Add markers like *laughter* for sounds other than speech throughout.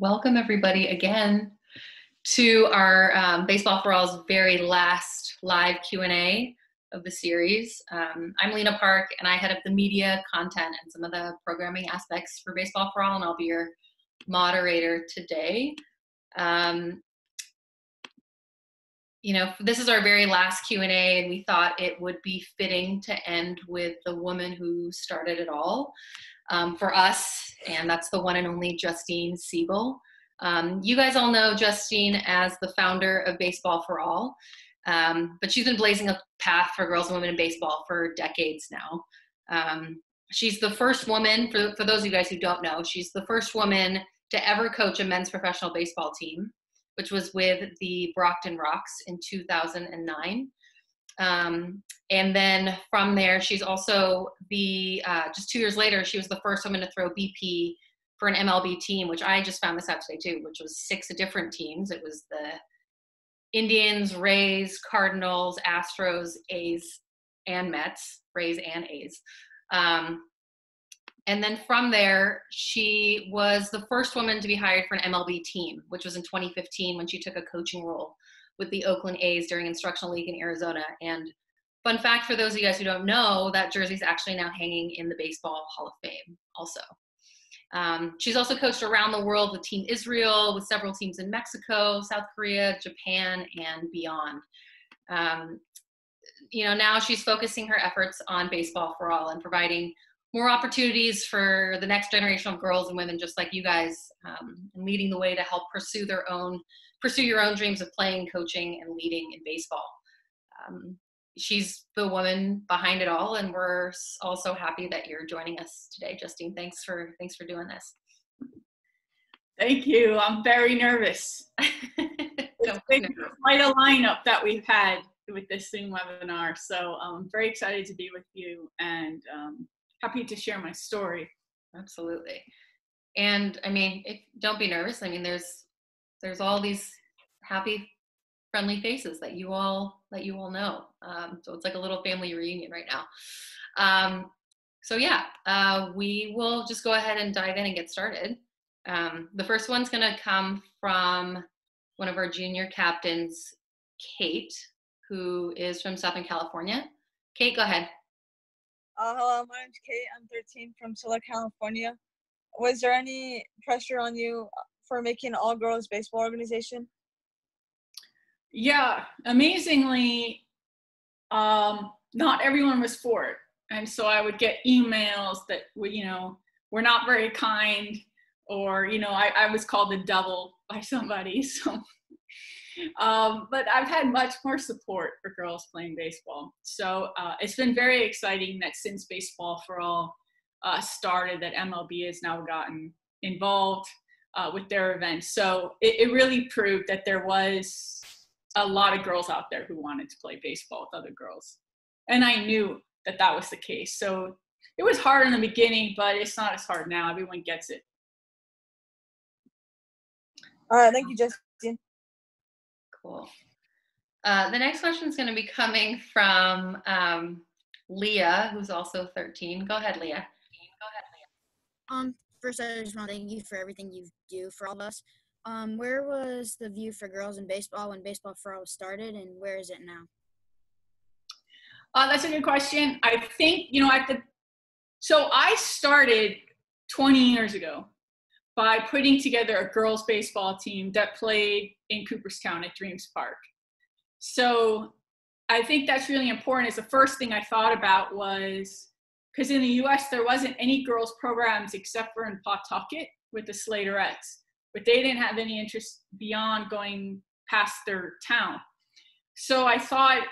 welcome everybody again to our um, Baseball for All's very last live Q&A of the series. Um, I'm Lena Park and I head up the media, content, and some of the programming aspects for Baseball for All and I'll be your moderator today. Um, you know, this is our very last Q&A and we thought it would be fitting to end with the woman who started it all um, for us, and that's the one and only Justine Siegal. Um, you guys all know Justine as the founder of Baseball for All, um, but she's been blazing a path for girls and women in baseball for decades now. Um, she's the first woman, for, for those of you guys who don't know, she's the first woman to ever coach a men's professional baseball team which was with the Brockton Rox in 2009. Um, and then from there, she's also the, uh, just two years later, she was the first woman to throw BP for an MLB team, which I just found this out today too, which was six different teams. It was the Indians, Rays, Cardinals, Astros, A's, and Mets, Rays and A's. Um, and then from there, she was the first woman to be hired for an MLB team, which was in 2015 when she took a coaching role with the Oakland A's during instructional league in Arizona. And fun fact for those of you guys who don't know, that jersey is actually now hanging in the Baseball Hall of Fame also. Um, she's also coached around the world with Team Israel, with several teams in Mexico, South Korea, Japan, and beyond. Um, you know, now she's focusing her efforts on Baseball for All and providing more opportunities for the next generation of girls and women just like you guys um, and leading the way to help pursue their own pursue your own dreams of playing coaching and leading in baseball um, she's the woman behind it all and we're also happy that you're joining us today justine thanks for thanks for doing this thank you i'm very nervous *laughs* it's been quite a lineup that we've had with this zoom webinar so i'm very excited to be with you and um, happy to share my story. Absolutely. And I mean, if, don't be nervous. I mean, there's there's all these happy, friendly faces that you all that you all know. Um, so it's like a little family reunion right now. Um, so yeah, uh, we will just go ahead and dive in and get started. Um, the first one's going to come from one of our junior captains, Kate, who is from Southern California. Kate, go ahead. Uh, hello, my name's Kate. I'm 13 from Southern California. Was there any pressure on you for making all girls baseball organization? Yeah, amazingly, um, not everyone was for it. And so I would get emails that were, you know, were not very kind, or, you know, I, I was called the devil by somebody. *laughs* So um, but I've had much more support for girls playing baseball. So uh, it's been very exciting that since Baseball for All uh, started, that MLB has now gotten involved uh, with their events. So it, it, really proved that there was a lot of girls out there who wanted to play baseball with other girls. And I knew that that was the case. So it was hard in the beginning, but it's not as hard now. Everyone gets it. All right, thank you, Justin. Cool. Uh, the next question is going to be coming from um, Leah, who's also 13. Go ahead, Leah. Go ahead, Leah. Um, first, I just want to thank you for everything you do for all of us. Um, where was the view for girls in baseball when Baseball for All started, and where is it now? Uh, that's a good question. I think you know at the so I started 20 years ago by putting together a girls baseball team that played in Cooperstown at Dreams Park. So I think that's really important. Is the first thing I thought about was because in the U.S. there wasn't any girls programs except for in Pawtucket with the Slaterettes, but they didn't have any interest beyond going past their town. So I thought,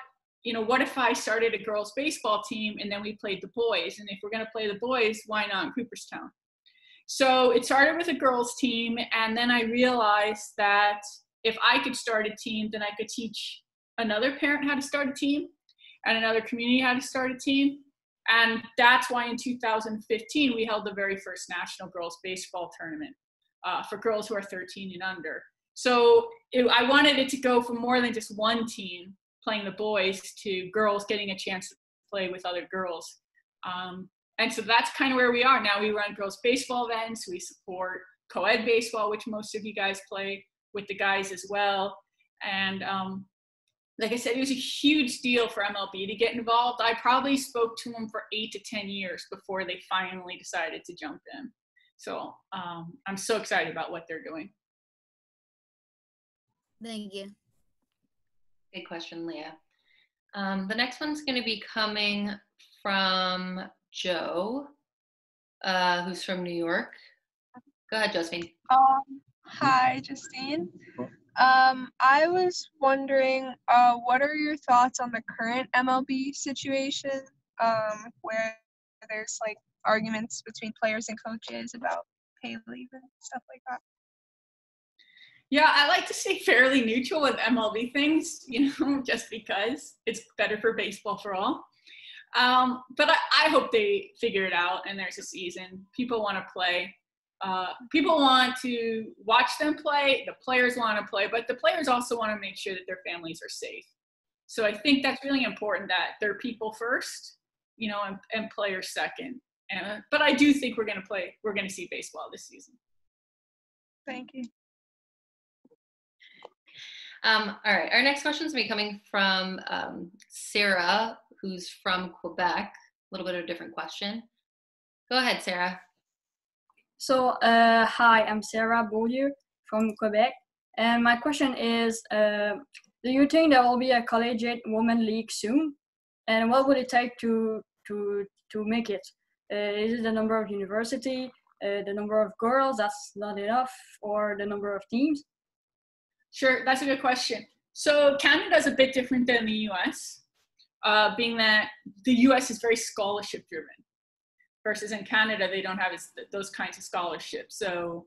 you know, what if I started a girls baseball team and then we played the boys? And if we're going to play the boys, why not Cooperstown? So it started with a girls' team, and then I realized that if I could start a team, then I could teach another parent how to start a team and another community how to start a team. And that's why in 2015 we held the very first national girls baseball tournament uh, for girls who are 13 and under. So it, I wanted it to go from more than just one team playing the boys to girls getting a chance to play with other girls. Um, and so that's kind of where we are now. We run girls baseball events. We support co-ed baseball, which most of you guys play with the guys as well. And um, like I said, it was a huge deal for MLB to get involved. I probably spoke to them for eight to 10 years before they finally decided to jump in. So um, I'm so excited about what they're doing. Thank you. Good question, Leah. Um, the next one's going to be coming from Joe, uh, who's from New York. Go ahead, Josephine. Um, hi, Justine. Um, I was wondering, uh, what are your thoughts on the current MLB situation, um, where there's like arguments between players and coaches about pay leave and stuff like that? Yeah, I like to stay fairly neutral with MLB things, *laughs* you know, just because it's better for baseball for all. Um, but I, I hope they figure it out and there's a season. People want to play. Uh, people want to watch them play. The players want to play, but the players also want to make sure that their families are safe. So I think that's really important that they're people first, you know, and, and players second. And, but I do think we're going to play. We're going to see baseball this season. Thank you. Um, all right, our next question is going to be coming from um, Sarah, who's from Quebec. A little bit of a different question. Go ahead, Sarah. So, uh, hi, I'm Sarah Beaulieu from Quebec. And my question is uh, Do you think there will be a collegiate women league soon? And what would it take to, to, to make it? Uh, is it the number of university, uh, the number of girls that's not enough, or the number of teams? Sure, that's a good question. So Canada is a bit different than the US, uh, being that the US is very scholarship driven, versus in Canada they don't have those kinds of scholarships. So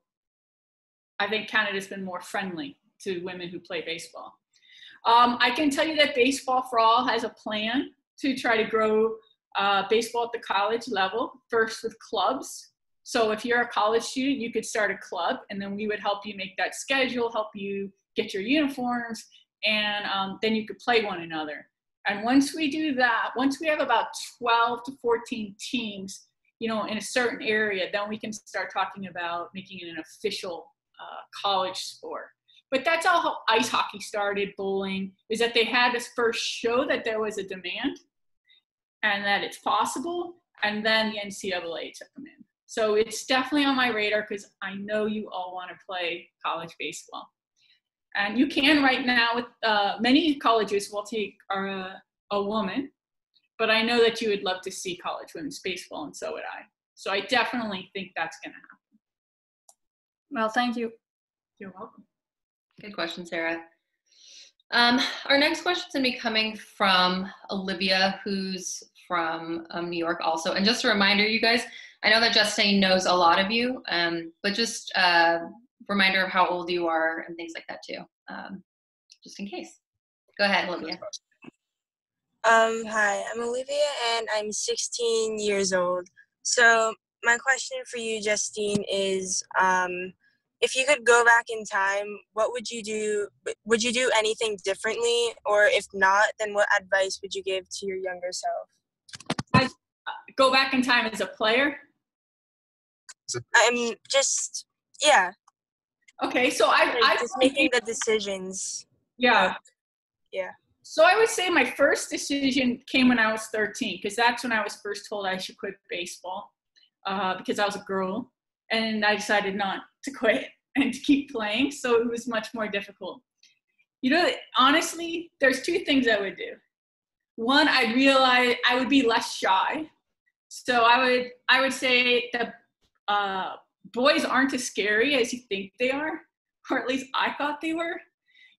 I think Canada's been more friendly to women who play baseball. Um, I can tell you that Baseball for All has a plan to try to grow uh, baseball at the college level, first with clubs. So if you're a college student, you could start a club, and then we would help you make that schedule, help you get your uniforms, and um, then you could play one another. And once we do that, once we have about 12 to 14 teams, you know, in a certain area, then we can start talking about making it an official uh, college sport. But that's all how ice hockey started, bowling, is that they had this first show that there was a demand and that it's possible, and then the NCAA took them in. So it's definitely on my radar because I know you all want to play college baseball. And you can right now with uh, many colleges will take a, a woman, but I know that you would love to see college women's baseball, and so would I. So I definitely think that's going to happen. Well, thank you. You're welcome. Good question, Sarah. Um, our next question is going to be coming from Olivia, who's from um, New York also. And just a reminder, you guys, I know that Justine knows a lot of you, um, but just uh, reminder of how old you are and things like that too, um, just in case. Go ahead, Olivia. Um, hi, I'm Olivia and I'm 16 years old. So my question for you, Justine, is um, if you could go back in time, what would you do? Would you do anything differently? Or if not, then what advice would you give to your younger self? I go back in time as a player. I'm just, yeah, Okay, so I, like I just making the decisions. Yeah. Yeah. So I would say my first decision came when I was 13 because that's when I was first told I should quit baseball uh, because I was a girl, and I decided not to quit *laughs* and to keep playing. So it was much more difficult. You know, honestly, there's two things I would do. One, I realize I would be less shy. So I would I would say that uh, boys aren't as scary as you think they are, or at least I thought they were.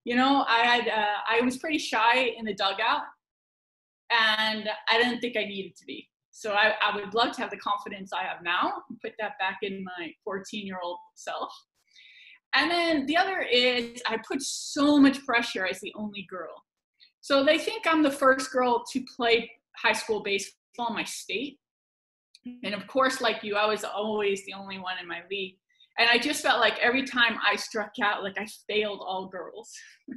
You know, I had uh, I was pretty shy in the dugout, and I didn't think I needed to be. So I, I would love to have the confidence I have now and put that back in my 14 year old self. And then the other is I put so much pressure as the only girl. So they think I'm the first girl to play high school baseball in my state. And of course, like you, I was always the only one in my league. And I just felt like every time I struck out, like I failed all girls, *laughs*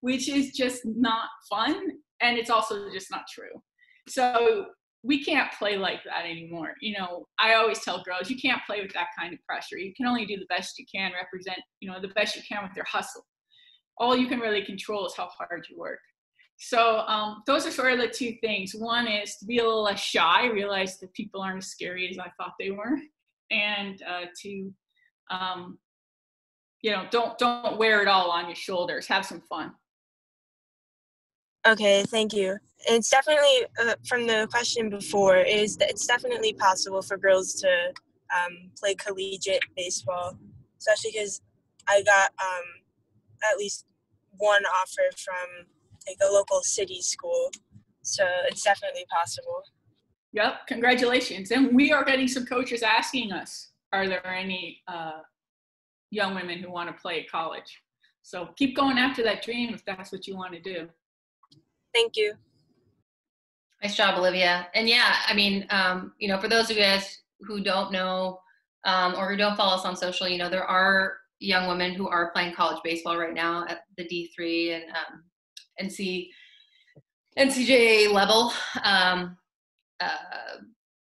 which is just not fun. And it's also just not true. So we can't play like that anymore. You know, I always tell girls, you can't play with that kind of pressure. You can only do the best you can, represent, you know, the best you can with your hustle. All you can really control is how hard you work. So um, those are sort of the two things. One is to be a little less shy, realize that people aren't as scary as I thought they were, and uh, to, um, you know, don't don't wear it all on your shoulders. Have some fun. Okay, thank you. It's definitely uh, from the question before is that it's definitely possible for girls to um, play collegiate baseball, especially because I got um, at least one offer from like a local city school, so it's definitely possible. Yep, congratulations. And we are getting some coaches asking us, are there any uh, young women who want to play at college? So keep going after that dream if that's what you want to do. Thank you. Nice job, Olivia. And yeah, I mean, um, you know, for those of you guys who don't know um, or who don't follow us on social, you know, there are young women who are playing college baseball right now at the D3 and um, NC, NCJA level. Um, uh,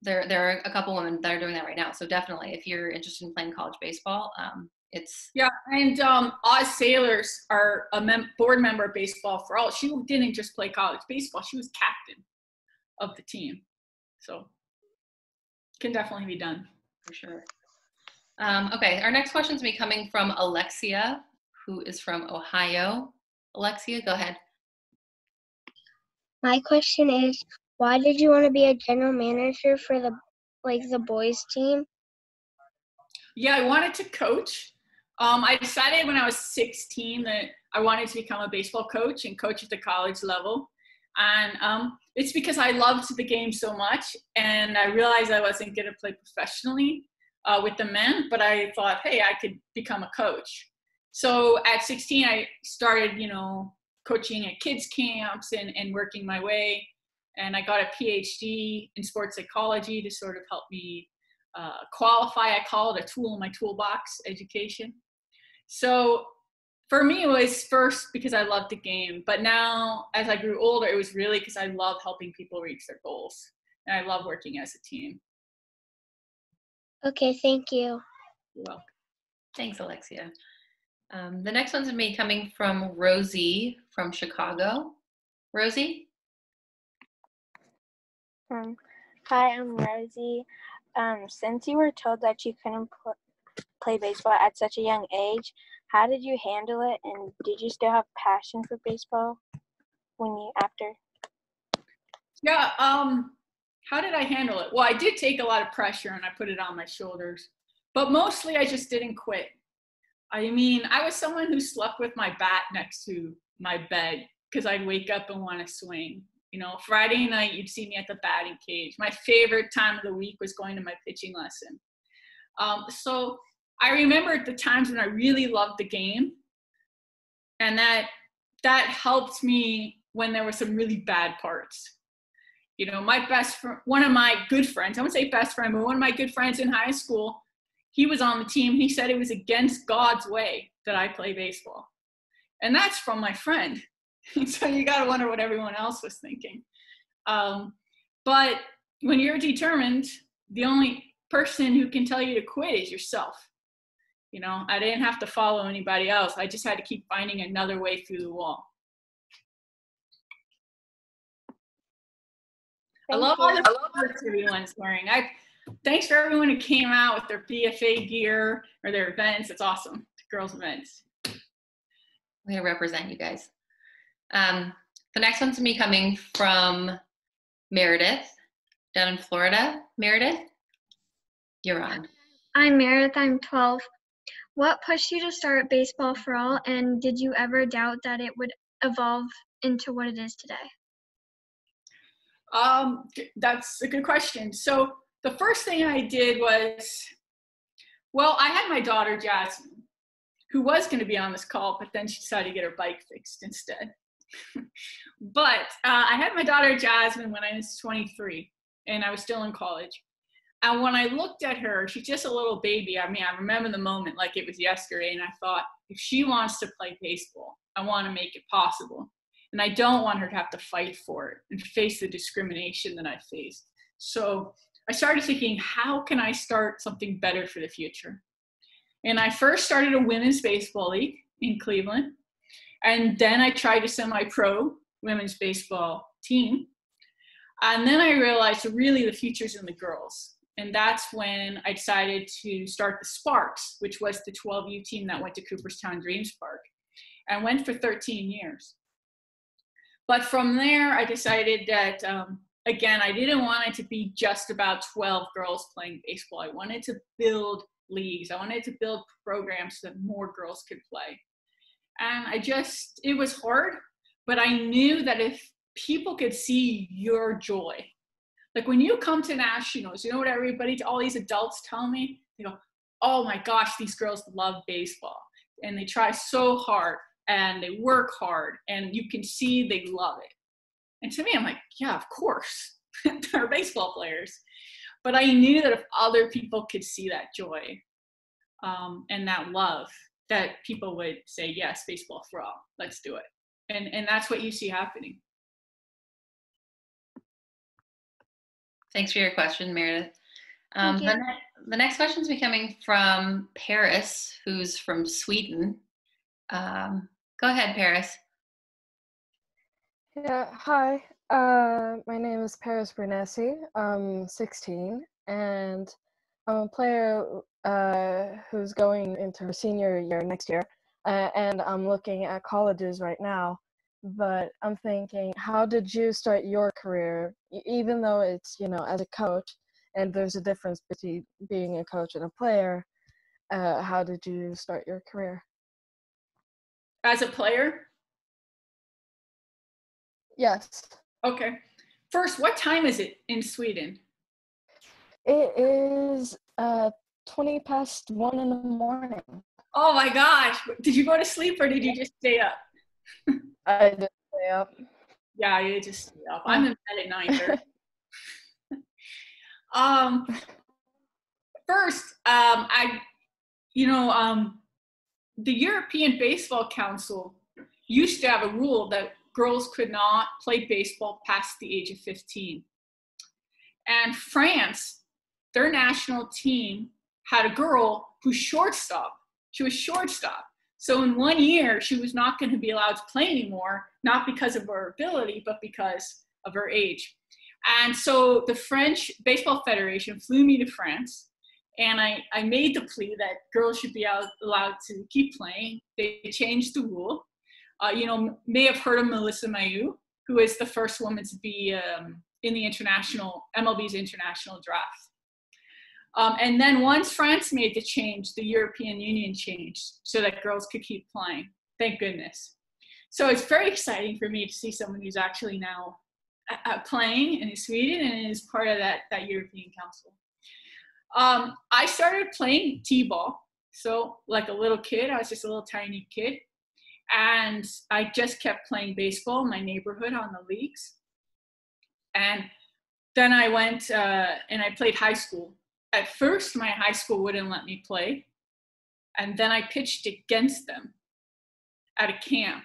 there, there are a couple women that are doing that right now. So definitely, if you're interested in playing college baseball, um, it's yeah. And um, Oz Sailors are a mem- board member of Baseball for All. She didn't just play college baseball; she was captain of the team. So can definitely be done for sure. Um, okay, our next question is be coming from Alexia, who is from Ohio. Alexia, go ahead. My question is, why did you want to be a general manager for the like the boys team? Yeah, I wanted to coach. Um, I decided when I was 16 that I wanted to become a baseball coach and coach at the college level. And um, it's because I loved the game so much, and I realized I wasn't going to play professionally uh, with the men, but I thought, hey, I could become a coach. So at 16, I started, you know, coaching at kids camps and, and working my way. And I got a PhD in sports psychology to sort of help me uh, qualify. I call it a tool in my toolbox education. So for me, it was first because I loved the game. But now, as I grew older, it was really because I love helping people reach their goals. And I love working as a team. Okay, thank you. You're welcome. Thanks, Alexia. Um, the next one's me coming from Rosie from Chicago. Rosie? Um, hi, I'm Rosie. Um, since you were told that you couldn't pl- play baseball at such a young age, how did you handle it, and did you still have passion for baseball when you after? Yeah. Um, how did I handle it? Well, I did take a lot of pressure and I put it on my shoulders, but mostly I just didn't quit. I mean, I was someone who slept with my bat next to my bed because I'd wake up and want to swing. You know, Friday night, you'd see me at the batting cage. My favorite time of the week was going to my pitching lesson. Um, so I remember the times when I really loved the game, and that that helped me when there were some really bad parts. You know, my best friend, one of my good friends, I wouldn't say best friend, but one of my good friends in high school, he was on the team. He said it was against God's way that I play baseball. And that's from my friend. *laughs* so you got to wonder what everyone else was thinking. Um, but when you're determined, the only person who can tell you to quit is yourself. You know, I didn't have to follow anybody else. I just had to keep finding another way through the wall. I love all the shirts everyone's wearing. I thanks for everyone who came out with their BFA gear or their events. It's awesome. Girls events. Way to represent you guys. Um, the next one's me coming from Meredith down in Florida. Meredith, you're on. I'm Meredith. I'm 12. What pushed you to start Baseball for All, and did you ever doubt that it would evolve into what it is today? Um, that's a good question. So the first thing I did was, well, I had my daughter Jasmine, who was going to be on this call, but then she decided to get her bike fixed instead. *laughs* but uh, I had my daughter Jasmine when I was 23, and I was still in college. And when I looked at her, she's just a little baby. I mean, I remember the moment like it was yesterday, and I thought, if she wants to play baseball, I want to make it possible. And I don't want her to have to fight for it and face the discrimination that I faced. So I started thinking, how can I start something better for the future? And I first started a women's baseball league in Cleveland. And then I tried a semi pro women's baseball team. And then I realized really the future's in the girls. And that's when I decided to start the Sparks, which was the 12U team that went to Cooperstown Dreams Park and went for 13 years. But from there, I decided that, um, again, I didn't want it to be just about 12 girls playing baseball. I wanted to build leagues, I wanted to build programs so that more girls could play. And I just, it was hard, but I knew that if people could see your joy, like when you come to nationals, you know what everybody, all these adults tell me? They go, oh my gosh, these girls love baseball. And they try so hard and they work hard and you can see they love it. And to me, I'm like, yeah, of course. *laughs* They're baseball players. But I knew that if other people could see that joy um, and that love, that people would say, yes, baseball for all, let's do it. And, and that's what you see happening. Thanks for your question, Meredith. Um, the, ne- the, next question is coming from Paris, who's from Sweden. Um, go ahead, Paris. Yeah, hi. Uh, my name is Paris Brunesi. I'm 16, and I'm a player uh, who's going into her senior year next year, uh, and I'm looking at colleges right now but I'm thinking, how did you start your career? Even though it's, you know, as a coach, and there's a difference between being a coach and a player, uh, how did you start your career? As a player? Yes. Okay. First, what time is it in Sweden? It is uh, 20 past one in the morning. Oh my gosh. Did you go to sleep or did you just stay up? I *laughs* just stay up. Yeah, you just stay up. I'm in bed at nine *laughs* um, first, um, I, you know, um, the European Baseball Council used to have a rule that girls could not play baseball past the age of 15. And France, their national team had a girl who's shortstop. She was shortstop. So in one year, she was not going to be allowed to play anymore, not because of her ability, but because of her age. And so the French Baseball Federation flew me to France, and I, I made the plea that girls should be out, allowed to keep playing. They changed the rule. Uh, you know, may have heard of Melissa Mayeux, who is the first woman to be um, in the international MLB's international draft. Um, and then once France made the change, the European Union changed so that girls could keep playing. Thank goodness. So it's very exciting for me to see someone who's actually now playing in Sweden and is part of that, that European Council. Um, I started playing t-ball. So like a little kid, I was just a little tiny kid. And I just kept playing baseball in my neighborhood on the leagues. And then I went uh, and I played high school. At first my high school wouldn't let me play. And then i pitched against them at a camp.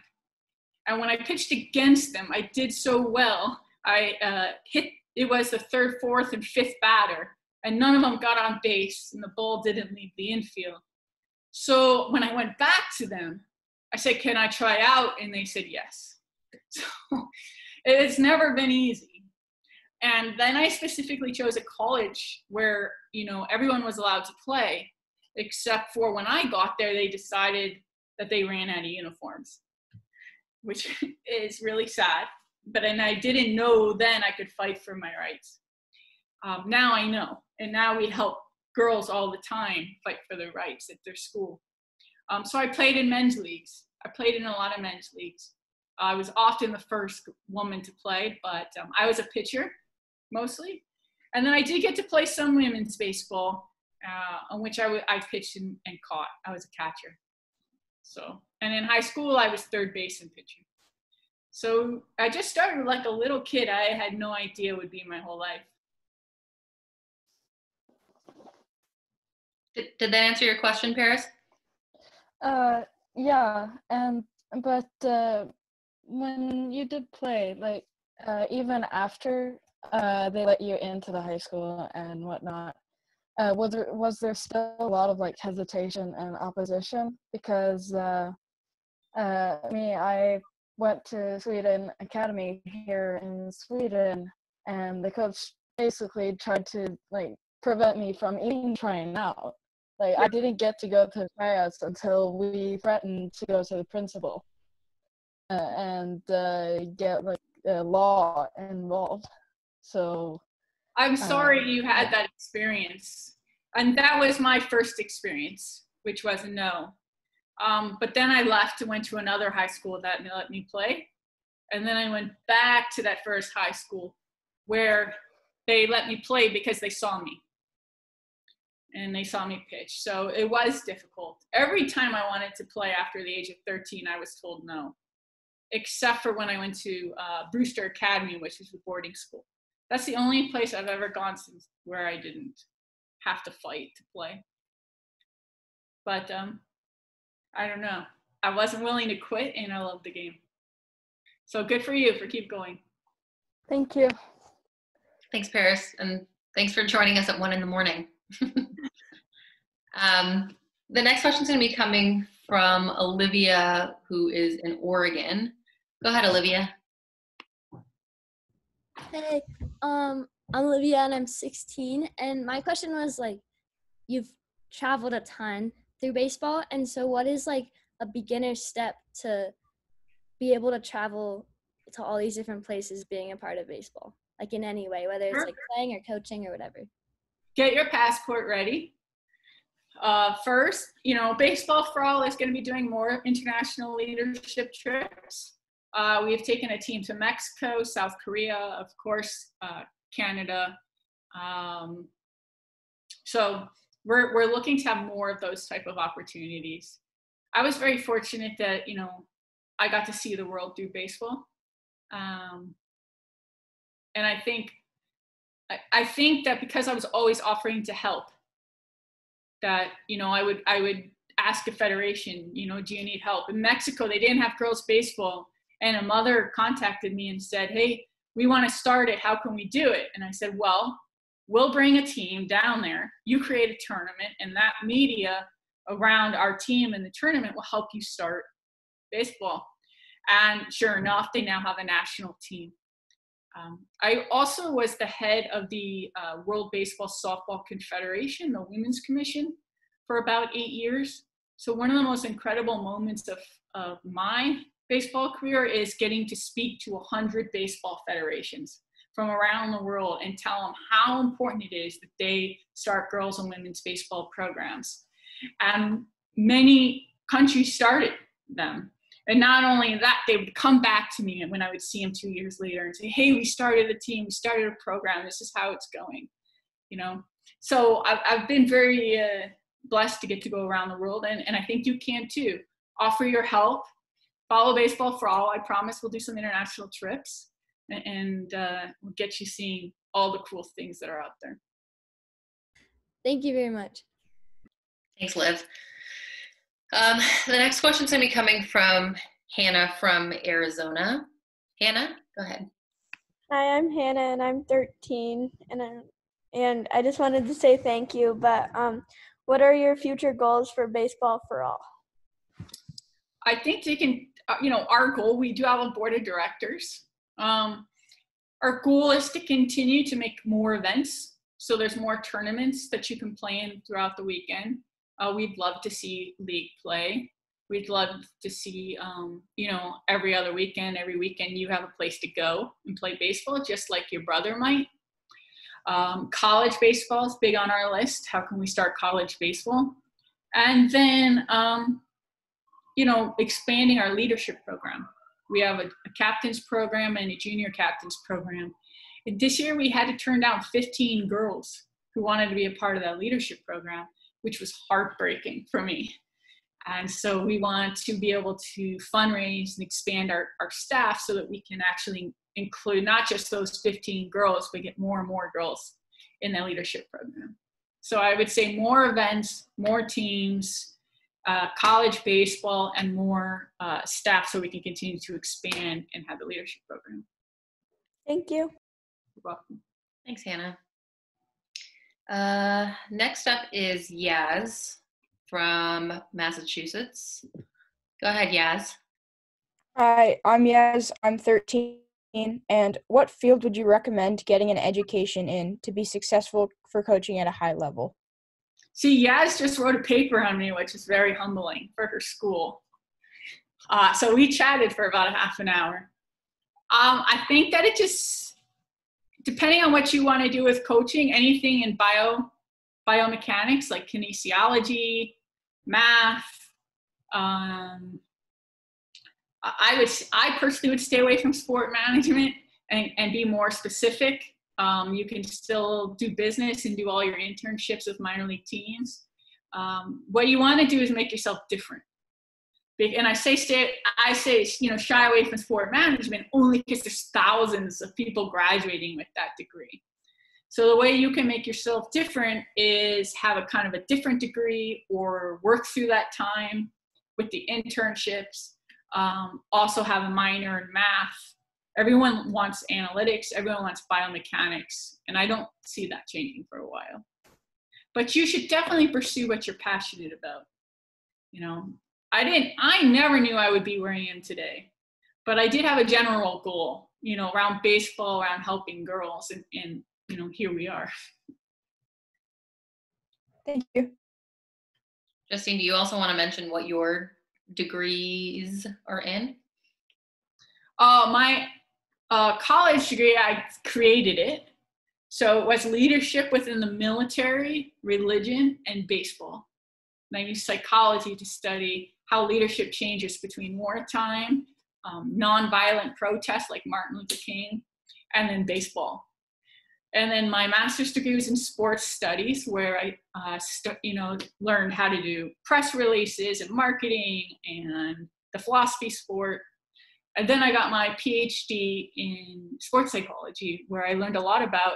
And when i pitched against them i did so well i uh, hit it was the third fourth and fifth batter and none of them got on base and the ball didn't leave the infield. So when i went back to them i said can i try out and they said yes *laughs* so it's never been easy and then I specifically chose a college where, you know, everyone was allowed to play, except for when I got there, they decided that they ran out of uniforms, which *laughs* is really sad. But and I didn't know then I could fight for my rights. Um, now I know, and now we help girls all the time fight for their rights at their school. Um, so I played in men's leagues. I played in a lot of men's leagues. I was often the first woman to play, but um, I was a pitcher mostly. And then I did get to play some women's baseball, uh, on which I, w- I pitched and, and caught. I was a catcher. So, and in high school, I was third base and pitching. So I just started like a little kid. I had no idea would be my whole life. Did, did that answer your question, Paris? Uh, yeah, and but uh, when you did play, like uh, even after uh, they let you into the high school and whatnot, uh, was there was there still a lot of like hesitation and opposition? Because uh, uh, me, I went to Sweden Academy here in Sweden, and the coach basically tried to like prevent me from even trying out. Like I didn't get to go to tryouts until we threatened to go to the principal uh, and uh, get like uh, law involved. So I'm uh, sorry you had that experience. And that was my first experience, which was a no. Um, but then I left and went to another high school that let me play. And then I went back to that first high school where they let me play because they saw me and they saw me pitch. So it was difficult. Every time I wanted to play after the age of 13, I was told no, except for when I went to uh, Brewster Academy, which is a boarding school. That's the only place I've ever gone since where I didn't have to fight to play. But um, I don't know. I wasn't willing to quit, and I love the game. So good for you for keep going. Thank you. Thanks, Paris, and thanks for joining us at one in the morning. *laughs* um, the next question is going to be coming from Olivia, who is in Oregon. Go ahead, Olivia. Hey, um, I'm Olivia and I'm 16. And my question was like, you've traveled a ton through baseball, and so what is like a beginner step to be able to travel to all these different places being a part of baseball, like in any way, whether it's like playing or coaching or whatever? Get your passport ready. Uh, first, you know, Baseball for All is going to be doing more international leadership trips. Uh, we have taken a team to Mexico, South Korea, of course, uh, Canada. Um, so we're, we're looking to have more of those type of opportunities. I was very fortunate that, you know, I got to see the world through baseball. Um, and I think, I, I think that because I was always offering to help, that, you know, I would, I would ask a federation, you know, do you need help? In Mexico, they didn't have girls baseball. And a mother contacted me and said, hey, we want to start it. How can we do it? And I said, well, we'll bring a team down there. You create a tournament, and that media around our team and the tournament will help you start baseball. And sure enough, they now have a national team. Um, I also was the head of the uh, World Baseball Softball Confederation, the Women's Commission, for about eight years. So, one of the most incredible moments of, of my baseball career is getting to speak to 100 baseball federations from around the world and tell them how important it is that they start girls and women's baseball programs. And many countries started them. And not only that, they would come back to me when I would see them two years later and say, hey, we started a team, we started a program, this is how it's going. You know, so I've, I've been very uh, blessed to get to go around the world, and, and I think you can too. Offer your help, follow Baseball for All. I promise we'll do some international trips and uh, we'll get you seeing all the cool things that are out there. Thank you very much. Thanks, Liv. Um, the next question is going to be coming from Hannah from Arizona. Hannah, go ahead. Hi, I'm Hannah and I'm 13 and I'm, and I just wanted to say thank you, but um, what are your future goals for Baseball for All? I think they can, uh, you know, our goal, we do have a board of directors um, our goal is to continue to make more events. So there's more tournaments that you can play in throughout the weekend. Uh, we'd love to see league play. We'd love to see, um, you know, every other weekend, every weekend you have a place to go and play baseball, just like your brother might. Um, college baseball is big on our list. How can we start college baseball? And then, um, you know, expanding our leadership program. We have a, a captain's program and a junior captain's program. And this year we had to turn down 15 girls who wanted to be a part of that leadership program, which was heartbreaking for me. And so we want to be able to fundraise and expand our, our staff so that we can actually include not just those 15 girls, but get more and more girls in the leadership program. So I would say more events, more teams, uh, college baseball and more uh, staff so we can continue to expand and have the leadership program. Thank you. You're welcome. Thanks, Hannah. Uh, next up is Yaz from Massachusetts. Go ahead, Yaz. Hi, I'm Yaz. I'm 13. And what field would you recommend getting an education in to be successful for coaching at a high level? See, Yaz just wrote a paper on me, which is very humbling for her school. Uh, so we chatted for about a half an hour. Um, I think that it just, depending on what you want to do with coaching, anything in bio, biomechanics like kinesiology, math, um, I would, I personally would stay away from sport management and, and be more specific. Um, you can still do business and do all your internships with minor league teams. Um, what you want to do is make yourself different. And I say stay, I say you know shy away from sport management only because there's thousands of people graduating with that degree. So the way you can make yourself different is have a kind of a different degree or work through that time with the internships um, also have a minor in math. Everyone wants analytics, everyone wants biomechanics, and I don't see that changing for a while. But you should definitely pursue what you're passionate about. You know, I didn't, I never knew I would be where I am today, but I did have a general goal, you know, around baseball, around helping girls, and, and you know, here we are. Thank you. Justine, do you also want to mention what your degrees are in? Uh, my uh, college degree, I created it. So it was leadership within the military, religion, and baseball. And I used psychology to study how leadership changes between wartime, um, nonviolent protests like Martin Luther King, and then baseball. And then my master's degree was in sports studies, where I, uh, you know, learned how to do press releases and marketing and the philosophy sport. And then I got my PhD in sports psychology, where I learned a lot about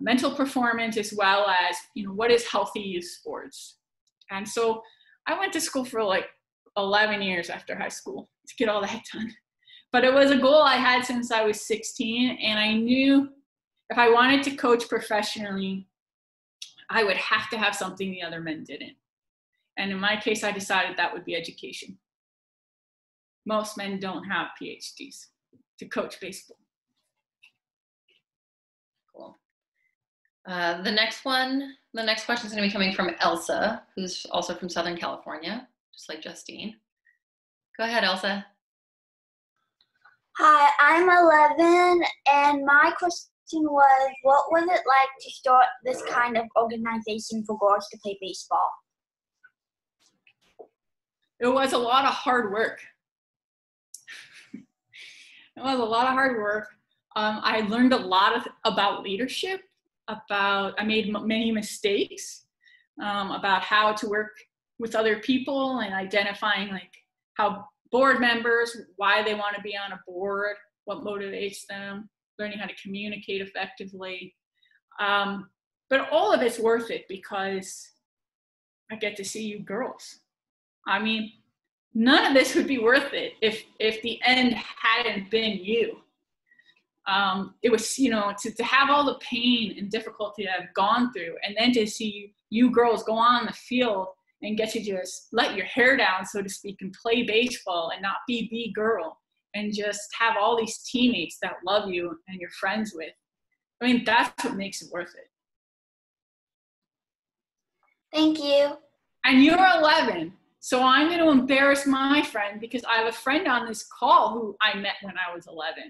mental performance as well as, you know, what is healthy youth sports. And so I went to school for like 11 years after high school to get all that done. But it was a goal I had since I was 16, and I knew if I wanted to coach professionally, I would have to have something the other men didn't. And in my case, I decided that would be education. Most men don't have PhDs to coach baseball. Cool. Uh, the next one, the next question is going to be coming from Elsa, who's also from Southern California, just like Justine. Go ahead, Elsa. Hi, I'm 11, and my question was what was it like to start this kind of organization for girls to play baseball? It was a lot of hard work. *laughs* it was a lot of hard work. Um, I learned a lot of, about leadership, about, I made m- many mistakes, um, about how to work with other people and identifying like how board members, why they want to be on a board, what motivates them learning how to communicate effectively. Um, but all of it's worth it because I get to see you girls. I mean, none of this would be worth it if if the end hadn't been you. Um, it was, you know, to, to have all the pain and difficulty that I've gone through, and then to see you girls go on the field and get to just let your hair down, so to speak, and play baseball and not be the girl and just have all these teammates that love you and you're friends with. I mean, that's what makes it worth it. Thank you. And you're 11. So I'm going to embarrass my friend because I have a friend on this call who I met when I was 11.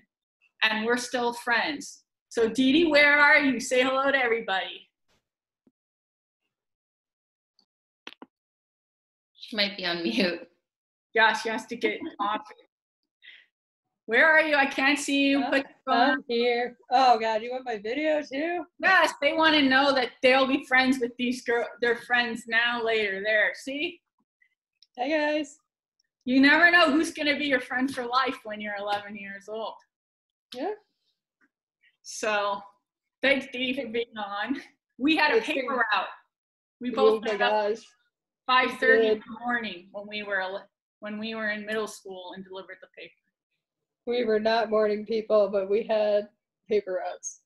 And we're still friends. So, Dee Dee, where are you? Say hello to everybody. She might be on mute. Yeah, she has to get off. Where are you? I can't see you. Oh, Put I'm oh, here. Oh God, you want my video too? Yes, they want to know that they'll be friends with these girls. They're friends now, later. There, see? Hey guys. You never know who's gonna be your friend for life when you're 11 years old. Yeah. So, thanks, Dee, for being on. We had a paper route. We oh both oh my gosh. 5:30 in the morning when we were when we were in middle school and delivered the paper we were not morning people, but we had paper routes.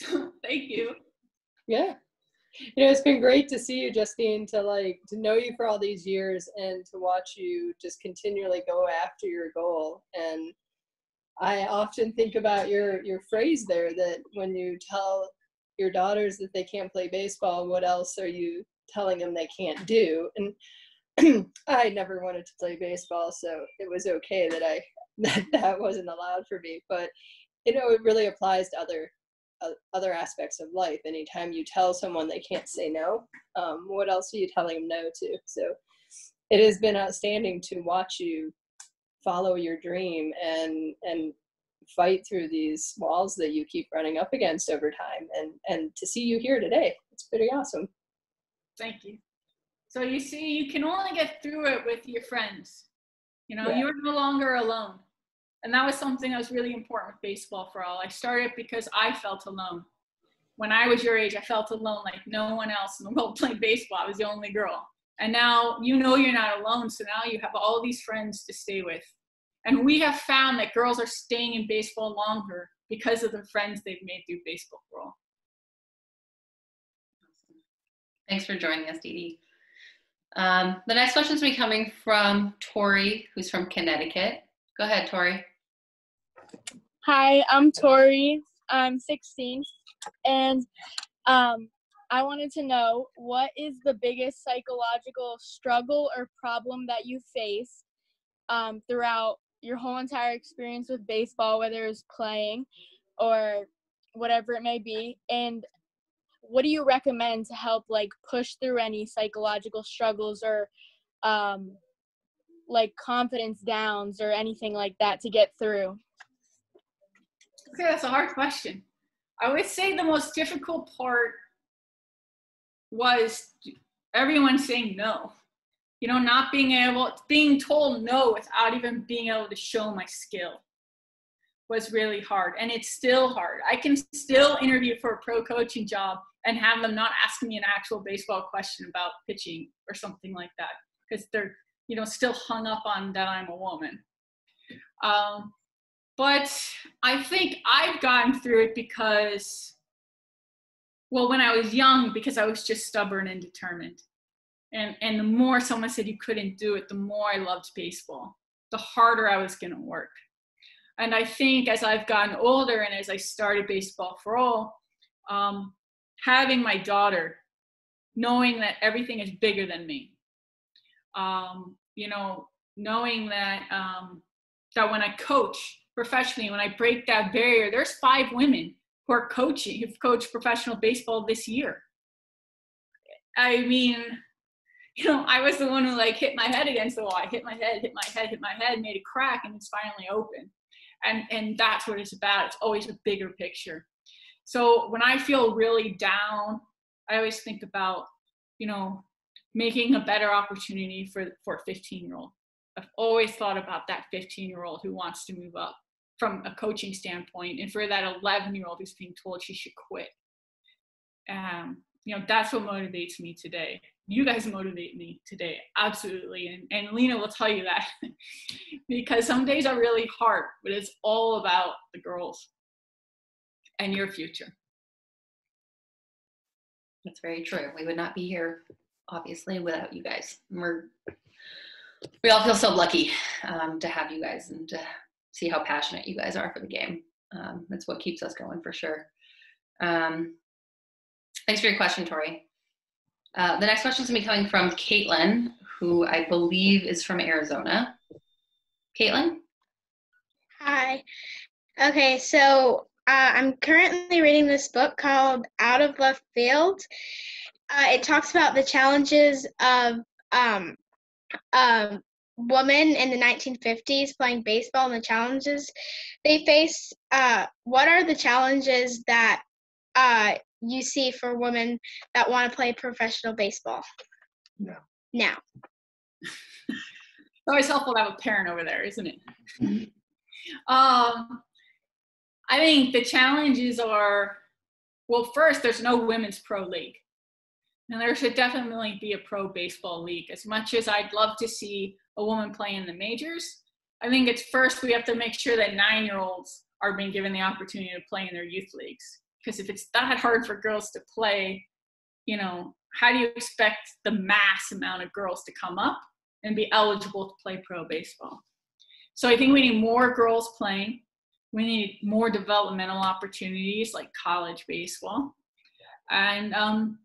*laughs* Thank you. Yeah. You know, it's been great to see you, Justine, to like to know you for all these years and to watch you just continually go after your goal. And I often think about your your phrase there that when you tell your daughters that they can't play baseball, what else are you telling them they can't do? And *clears throat* I never wanted to play baseball, so it was okay that I *laughs* that that wasn't allowed for me. But you know, it really applies to other uh, other aspects of life. Anytime you tell someone they can't say no, um, what else are you telling them no to? So it has been outstanding to watch you follow your dream and and fight through these walls that you keep running up against over time and and to see you here today it's pretty awesome Thank you. So you see, you can only get through it with your friends. You know, Yeah. you're no longer alone. And that was something that was really important with Baseball for All. I started because I felt alone. When I was your age, I felt alone, like no one else in the world *laughs* played baseball. I was the only girl. And now you know you're not alone. So now you have all these friends to stay with. And we have found that girls are staying in baseball longer because of the friends they've made through Baseball for All. Thanks for joining us, Dee Dee. Um, the next question is going to be coming from Tori, who's from Connecticut. Go ahead, Tori. Hi, I'm Tori. I'm 16, and um, I wanted to know what is the biggest psychological struggle or problem that you face um, throughout your whole entire experience with baseball, whether it's playing or whatever it may be, and what do you recommend to help like push through any psychological struggles or um, like confidence downs or anything like that to get through? Okay, that's a hard question. I would say the most difficult part was everyone saying no. You know, not being able, being told no without even being able to show my skill was really hard. And it's still hard. I can still interview for a pro coaching job and have them not ask me an actual baseball question about pitching or something like that because they're, you know, still hung up on that I'm a woman. Um, but I think I've gotten through it because, well, when I was young, because I was just stubborn and determined. And, and the more someone said you couldn't do it, the more I loved baseball, the harder I was going to work. And I think as I've gotten older and as I started Baseball for All, um, having my daughter, knowing that everything is bigger than me, um, you know, knowing that um, that when I coach professionally, when I break that barrier, there's five women who are coaching, who've coached professional baseball this year. I mean, you know, I was the one who like hit my head against the wall. I hit my head, hit my head, hit my head, made a crack, and it's finally open. And and that's what it's about. It's always a bigger picture. So when I feel really down, I always think about, you know, making a better opportunity for for a 15 year old. I've always thought about that 15 year old who wants to move up from a coaching standpoint, and for that 11 year old who's being told she should quit. Um, you know, that's what motivates me today. You guys motivate me today, absolutely. And, and Lena will tell you that *laughs* because some days are really hard, but it's all about the girls and your future. That's very true. We would not be here, obviously, without you guys. We're we all feel so lucky um, to have you guys and see how passionate you guys are for the game. Um, that's what keeps us going for sure. Um, thanks for your question, Tori. Uh, the next question is going to be coming from Caitlin, who I believe is from Arizona. Caitlin? Hi. Okay, so uh, I'm currently reading this book called Out of Left Field. Uh, it talks about the challenges of um, um, women in the 1950s playing baseball and the challenges they face. Uh, what are the challenges that uh, you see for women that want to play professional baseball No. now? It's always helpful to have a parent over there, isn't it? um, I think the challenges are well, first, there's no women's pro league. And there should definitely be a pro baseball league. As much as I'd love to see a woman playing in the majors, I think it's first we have to make sure that nine year olds are being given the opportunity to play in their youth leagues. Because if it's that hard for girls to play, you know, how do you expect the mass amount of girls to come up and be eligible to play pro baseball? So I think we need more girls playing. We need more developmental opportunities like college baseball. And um,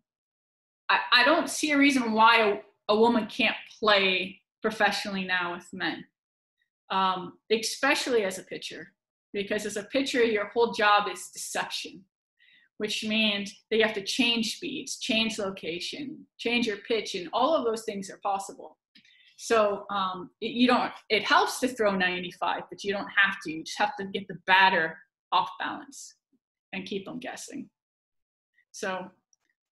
I, I don't see a reason why a, a woman can't play professionally now with men, um, especially as a pitcher. Because as a pitcher, your whole job is deception, which means that you have to change speeds, change location, change your pitch, and all of those things are possible. So um, it, you don't. It helps to throw 95, but you don't have to. You just have to get the batter off balance and keep them guessing. So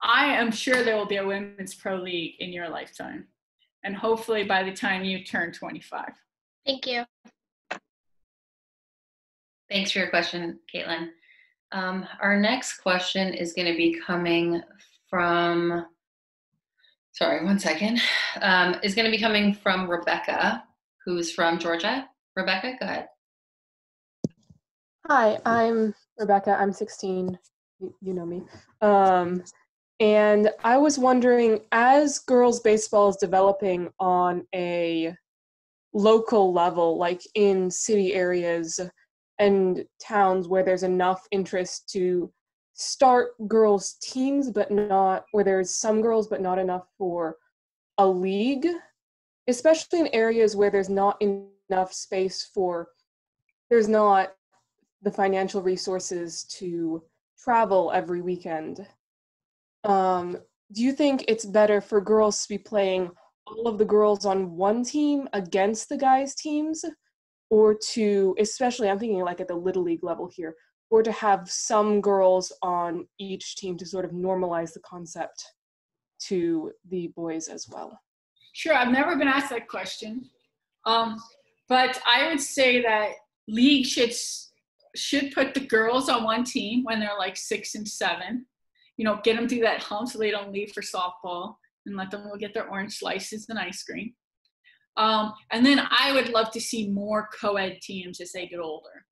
I am sure there will be a women's pro league in your lifetime, and hopefully by the time you turn 25. Thank you. Thanks for your question, Caitlin. Um, our next question is going to be coming from, sorry, one second, um, is going to be coming from Rebecca, who's from Georgia. Rebecca, go ahead. Hi, I'm Rebecca. I'm 16. You, you know me. Um, and I was wondering, as girls' baseball is developing on a local level, like in city areas, and towns where there's enough interest to start girls teams but not where there's some girls but not enough for a league especially in areas where there's not enough space for there's not the financial resources to travel every weekend um, do you think it's better for girls to be playing all of the girls on one team against the guys teams? Or to especially i'm thinking like at the little league level here or to have some girls on each team to sort of normalize the concept to the boys as well? Sure, I've never been asked that question, um, but I would say that league should should put the girls on one team when they're like six and seven. You know, get them through that hump so they don't leave for softball, and let them go get their orange slices and ice cream. Um, and then I would love to see more co-ed teams as they get older.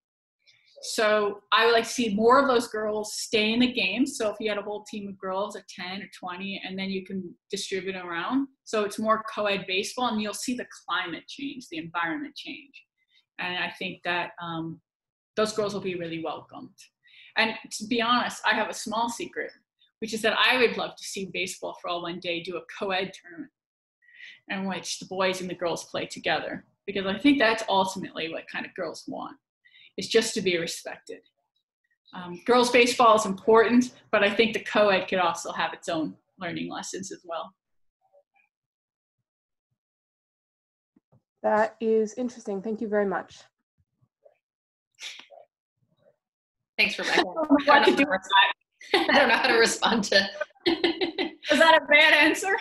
So I would like to see more of those girls stay in the game. So if you had a whole team of girls of 10 or 20, and then you can distribute around. So it's more co-ed baseball, and you'll see the climate change, the environment change. And I think that um, those girls will be really welcomed. And to be honest, I have a small secret, which is that I would love to see Baseball for All one day do a co-ed tournament in which the boys and the girls play together. Because I think that's ultimately what kind of girls want is just to be respected. Um, girls baseball is important, but I think the co-ed could also have its own learning lessons as well. That is interesting. Thank you very much. Thanks, Rebecca. *laughs* I don't, know I don't know how to respond to. *laughs* Is that a bad answer?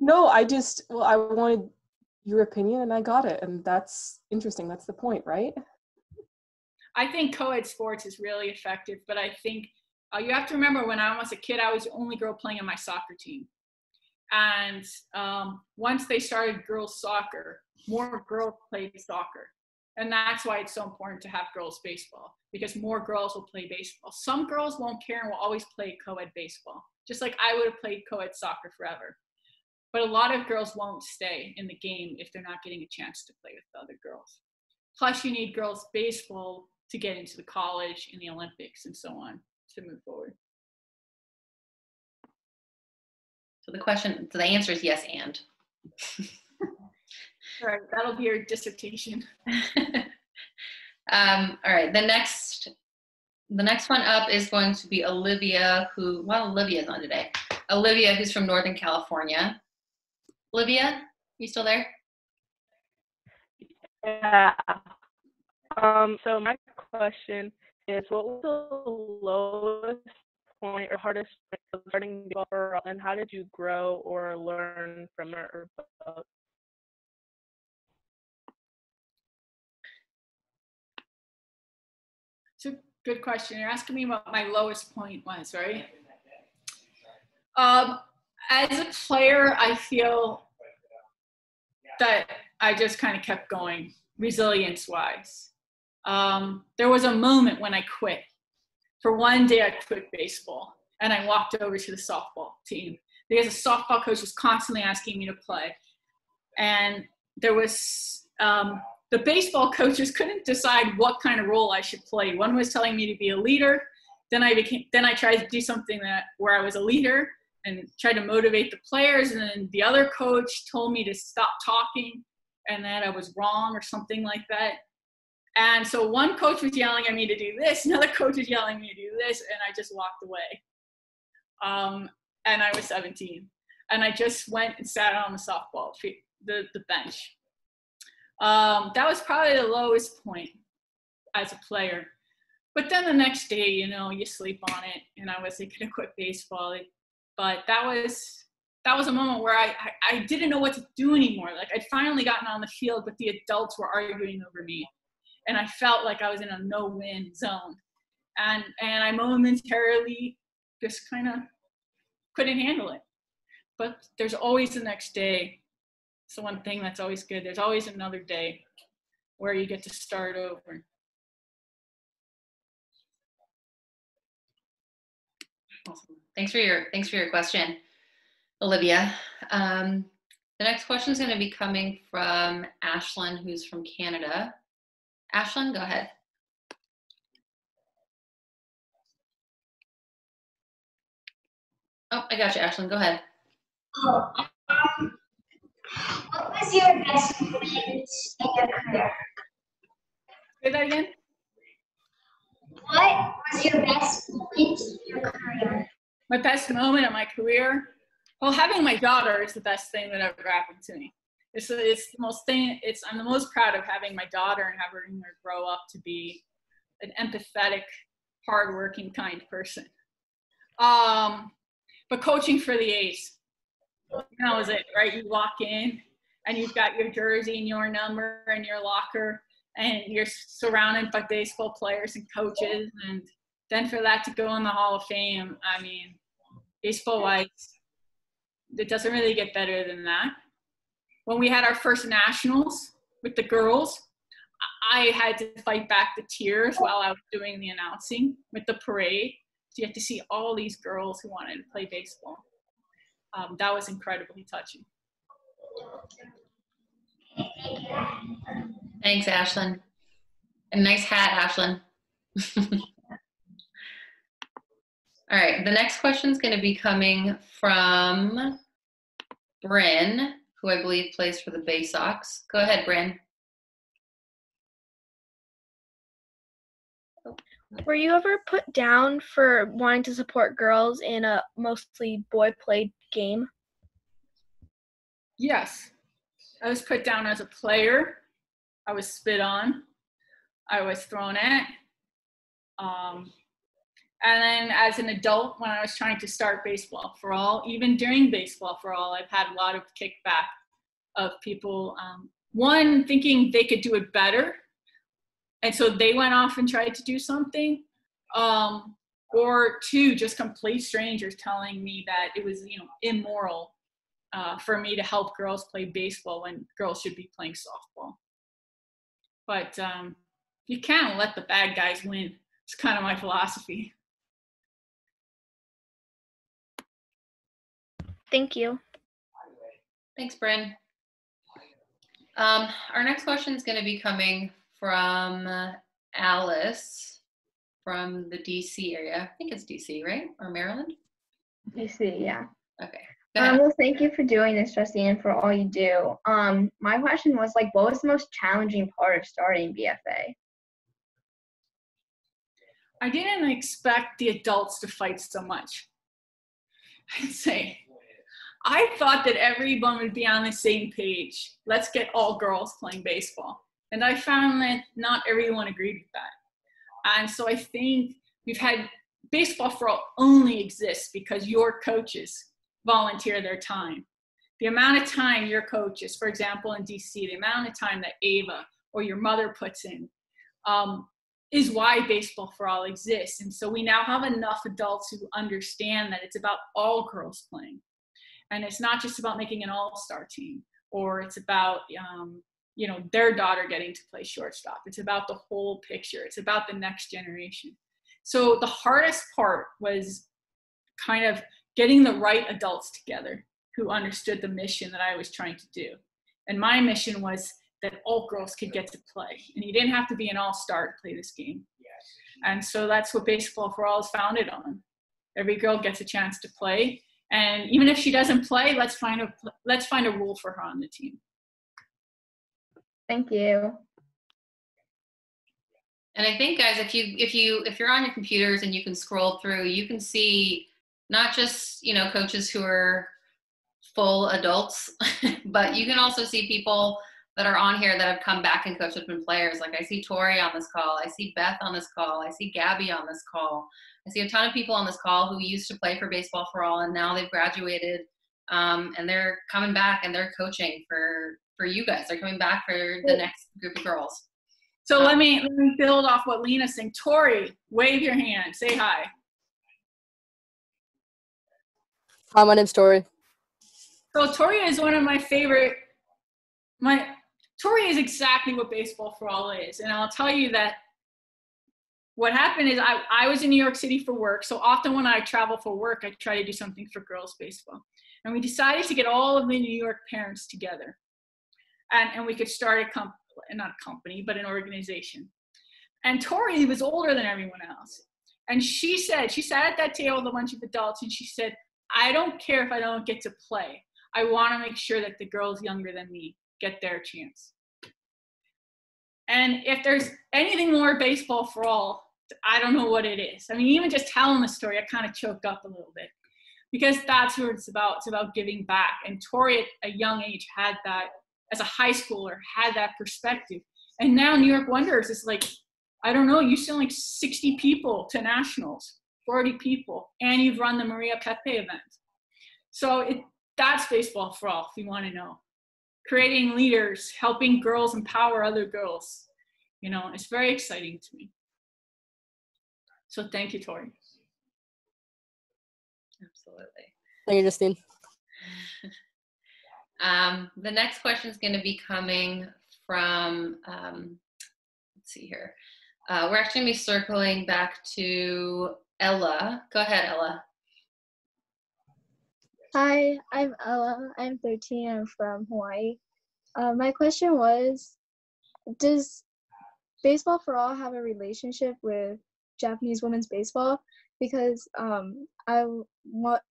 no, I just well, I wanted your opinion and I got it. And that's interesting. That's the point, right? I think co ed sports is really effective, but I think uh, you have to remember when I was a kid, I was the only girl playing on my soccer team. And um, once they started girls soccer, more girls played soccer. And that's why it's so important to have girls baseball because more girls will play baseball. Some girls won't care and will always play co ed baseball, just like I would have played co ed soccer forever. But a lot of girls won't stay in the game if they're not getting a chance to play with the other girls. Plus, you need girls baseball to get into the college and the Olympics and so on to move forward. So the question, so the answer is yes and. *laughs* all right, that'll be your dissertation. *laughs* um, all right, the next, the next one up is going to be Olivia, who well, Olivia's on today. Olivia, who's from Northern California. Olivia, you still there? Yeah. Um, so my question is, what was the lowest point or hardest point of starting baseball, and how did you grow or learn from it? Or both? Good question. You're asking me what my lowest point was, right? Um, as a player, I feel that I just kind of kept going resilience wise. Um, there was a moment when I quit. For one day, I quit baseball and I walked over to the softball team because the softball coach was constantly asking me to play. And there was um, the baseball coaches couldn't decide what kind of role I should play. One was telling me to be a leader. Then I became then I tried to do something that where I was a leader and tried to motivate the players. And then the other coach told me to stop talking and that I was wrong or something like that. And so one coach was yelling at me to do this, *laughs* another coach was yelling at me to do this, and I just walked away. Um, and I was 17. And I just went and sat on the softball, the, the bench. Um, that was probably the lowest point as a player. But then the next day, you know, you sleep on it, and I was thinking to quit baseball. But that was that was a moment where I, I, I didn't know what to do anymore. Like I'd finally gotten on the field, but the adults were arguing over me, and I felt like I was in a no-win zone, and and I momentarily just kind of couldn't handle it. But there's always the next day. It's the one thing that's always good. There's always another day where you get to start over. Awesome. Thanks for your thanks for your question, Olivia. Um, the next question is going to be coming from Ashlyn, who's from Canada. Ashlyn, go ahead. Oh, I got you, Ashlyn. Go ahead. What was your best moment in your career? Say that again. What was your best moment in your career? My best moment in my career? Well, having my daughter is the best thing that ever happened to me. It's, it's the most thing, it's, I'm the most proud of having my daughter and having her grow up to be an empathetic, hardworking, kind person. Um, but coaching for the A's, that was it, right? You walk in and you've got your jersey and your number and your locker, and you're surrounded by baseball players and coaches. And then for that to go in the Hall of Fame, I mean, baseball wise, it doesn't really get better than that. When we had our first nationals with the girls, I had to fight back the tears while I was doing the announcing with the parade you get to see all these girls who wanted to play baseball. Um, that was incredibly touching. Thanks, Ashlyn. A nice hat, Ashlyn. *laughs* All right, the next question is going to be coming from Bryn, who I believe plays for the Bay Sox. Go ahead, Bryn. Were you ever put down for wanting to support girls in a mostly boy played game? Yes. I was put down as a player. I was spit on. I was thrown at. Um, and then as an adult, when I was trying to start baseball for all, even during baseball for all, I've had a lot of kickback of people, um, one, thinking they could do it better and so they went off and tried to do something um, or two just complete strangers telling me that it was you know immoral uh, for me to help girls play baseball when girls should be playing softball. But um, you can't let the bad guys win. It's kind of my philosophy. Thank you. Thanks bryn. Um, our next question is going to be coming from Alice from the DC area. I think it's DC, right? Or Maryland? DC, yeah. Okay. Um, well, thank you for doing this, Justine, and for all you do. Um, my question was like, what was the most challenging part of starting BFA? I didn't expect the adults to fight so much. *laughs* I'd say I thought that everyone would be on the same page. Let's get all girls playing baseball. And I found that not everyone agreed with that. And so I think we've had baseball for all only exists because your coaches volunteer their time. The amount of time your coaches, for example, in DC, the amount of time that Ava or your mother puts in um, is why baseball for all exists. And so we now have enough adults who understand that it's about all girls playing. And it's not just about making an all star team or it's about um, you know their daughter getting to play shortstop. It's about the whole picture. It's about the next generation. So the hardest part was kind of getting the right adults together who understood the mission that i was trying to do. And my mission was that all girls could get to play and you didn't have to be an all-star to play this game. Yes. and so that's what baseball for all is founded on. Every girl gets a chance to play and even if she doesn't play let's find a let's find a role for her on the team Thank you. And I think guys, if you if you if you're on your computers and you can scroll through, you can see not just, you know, coaches who are full adults, *laughs* but you can also see people that are on here that have come back and coached with been players. Like I see Tori on this call, I see Beth on this call, I see Gabby on this call. I see a ton of people on this call who used to play for Baseball for All and now they've graduated um, and they're coming back and they're coaching for for you guys. They're coming back for the next group of girls. So let um, me let me build off what Lena's saying. Tori, wave your hand. Say hi. Hi, my name's Tori. So Tori is one of my favorite. My Tori is exactly what baseball for all is, and I'll tell you that. What happened is I, I was in New York City for work. So often when I travel for work, I try to do something for girls baseball. And we decided to get all of the New York parents together and, and we could start a company, not a company, but an organization. And Tori was older than everyone else. And she said, she sat at that table with a bunch of adults and she said, I don't care if I don't get to play. I want to make sure that the girls younger than me get their chance. And if there's anything more baseball for all, I don't know what it is. I mean, even just telling the story, I kind of choked up a little bit because that's what it's about. It's about giving back. And Tori at a young age had that as a high schooler had that perspective. And now New York Wonders is like, I don't know, you send like 60 people to nationals, 40 people, and you've run the Maria Pepe event. So it, that's baseball for all, if you want to know. Creating leaders, helping girls empower other girls. You know, it's very exciting to me. So thank you, Tori. Absolutely. Thank you, Justine. *laughs* Um, the next question is going to be coming from, um, let's see here. Uh, we're actually going to be circling back to Ella. Go ahead, Ella. Hi, I'm Ella. I'm 13. I'm from Hawaii. Uh, my question was Does Baseball for All have a relationship with Japanese women's baseball? Because um, I want,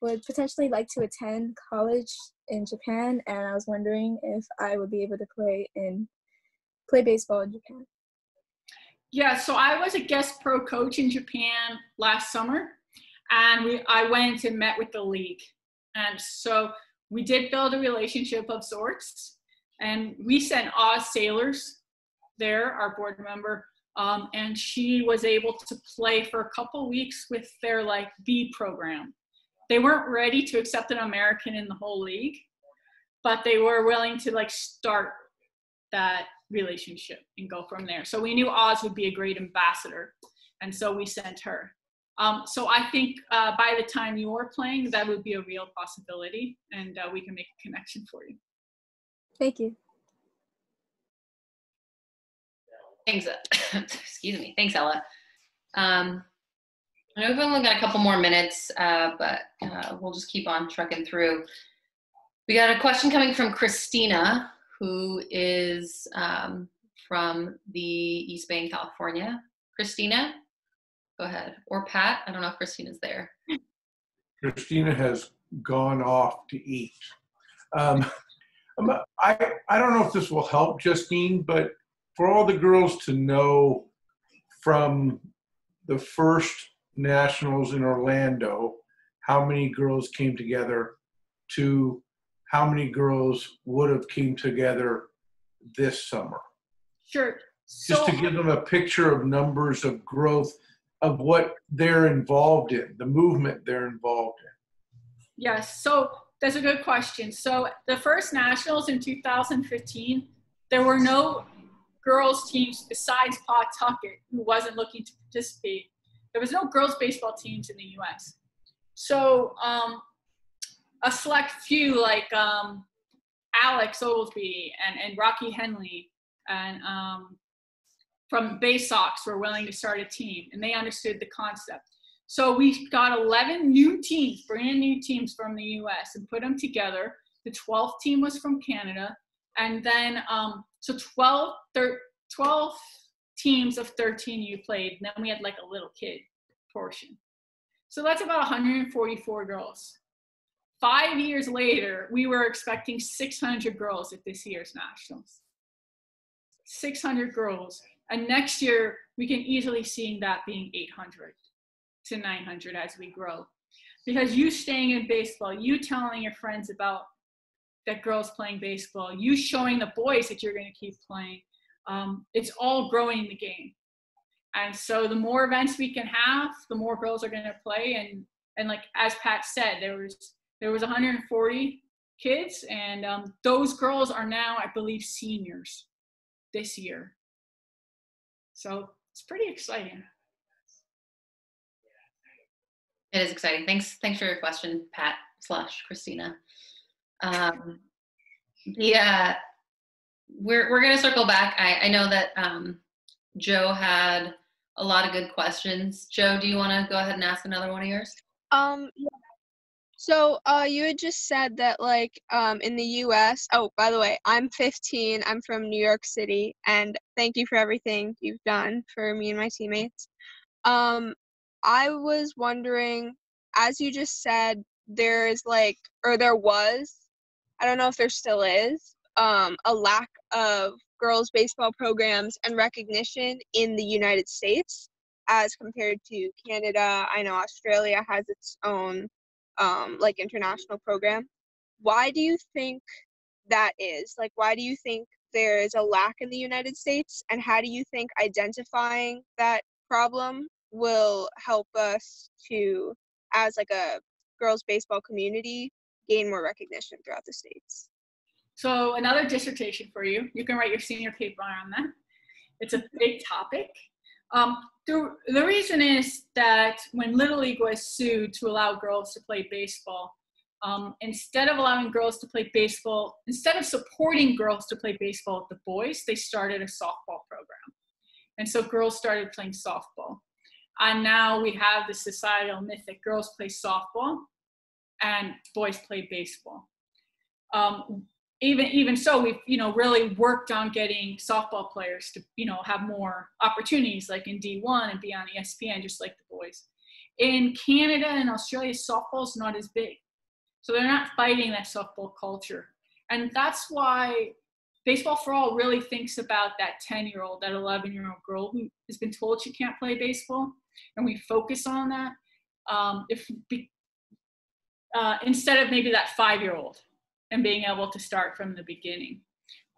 would potentially like to attend college in Japan, and I was wondering if I would be able to play in play baseball in Japan. Yeah, so I was a guest pro coach in Japan last summer, and we I went and met with the league, and so we did build a relationship of sorts, and we sent Oz Sailors there, our board member, um, and she was able to play for a couple weeks with their like B program, they weren't ready to accept an American in the whole league, but they were willing to like start that relationship and go from there. So we knew Oz would be a great ambassador, and so we sent her. Um, so I think uh, by the time you're playing, that would be a real possibility, and uh, we can make a connection for you. Thank you. Thanks. *coughs* Excuse me. Thanks, Ella. Um, I know we've only got a couple more minutes, uh, but uh, we'll just keep on trucking through. We got a question coming from Christina, who is um, from the East Bay in California. Christina, go ahead. Or Pat, I don't know if Christina's there. Christina has gone off to eat. Um, I, I don't know if this will help Justine, but for all the girls to know from the first nationals in Orlando, how many girls came together to how many girls would have came together this summer. Sure. Just to give them a picture of numbers of growth of what they're involved in, the movement they're involved in. Yes, so that's a good question. So the first nationals in 2015, there were no girls teams besides Pawtucket who wasn't looking to participate there was no girls baseball teams in the U.S. So um, a select few like um, Alex Oglesby and, and Rocky Henley and um, from Bay Sox were willing to start a team and they understood the concept. So we got 11 new teams, brand new teams from the US and put them together. The 12th team was from Canada. And then, um, so 12, thir- 12 teams of 13 you played. And then we had like a little kid portion. So that's about 144 girls. Five years later, we were expecting 600 girls at this year's nationals. 600 girls. And next year, we can easily see that being 800 to 900 as we grow. Because you staying in baseball, you telling your friends about that girls playing baseball, you showing the boys that you're going to keep playing, um, it's all growing the game. And so the more events we can have, the more girls are going to play. And and like as Pat said, there was there was 140 kids, and um, those girls are now, I believe, seniors this year. So it's pretty exciting. It is exciting. Thanks. Thanks for your question, Pat slash Christina. Um, yeah, we're we're gonna circle back. I, I know that um, Joe had a lot of good questions. Joe, do you want to go ahead and ask another one of yours? Um. So, uh, you had just said that, like, um, in the U.S. Oh, by the way, I'm 15. I'm from New York City, and thank you for everything you've done for me and my teammates. Um, I was wondering, as you just said, there is like, or there was, I don't know if there still is, um, a lack of girls baseball programs and recognition in the United States as compared to Canada. I know Australia has its own um, like international program. Why do you think that is? Like, why do you think there is a lack in the United States? And how do you think identifying that problem will help us to, as like a girls baseball community, gain more recognition throughout the states? So another dissertation for you. You can write your senior paper on that. It's a big topic. Um, the, the reason is that when Little League was sued to allow girls to play baseball, um, instead of allowing girls to play baseball, instead of supporting girls to play baseball with the boys, they started a softball program. And so girls started playing softball. And now we have the societal myth that girls play softball and boys play baseball. Um, even even so we've you know really worked on getting softball players to you know have more opportunities like in d1 and be on espn just like the boys. In canada and australia softball's not as big. So they're not fighting that softball culture. And that's why baseball for all really thinks about that 10 year old that 11 year old girl who has been told she can't play baseball and we focus on that. Um, if uh, instead of maybe that five year old and being able to start from the beginning,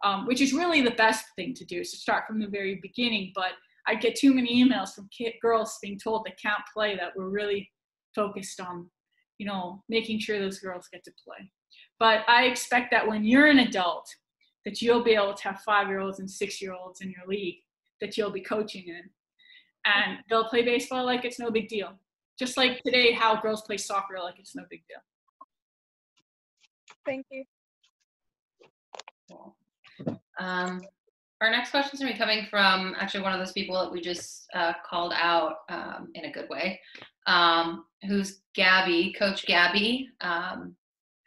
um, which is really the best thing to do is to start from the very beginning. But I get too many emails from kid, girls being told they can't play that we're really focused on, you know, making sure those girls get to play. But I expect that when you're an adult, that you'll be able to have five-year-olds and six-year-olds in your league that you'll be coaching in, and they'll play baseball like it's no big deal. Just like today, how girls play soccer like it's no big deal. Thank you. Um, our next question is going to be coming from actually one of those people that we just uh, called out um, in a good way, um, who's Gabby, Coach Gabby, um,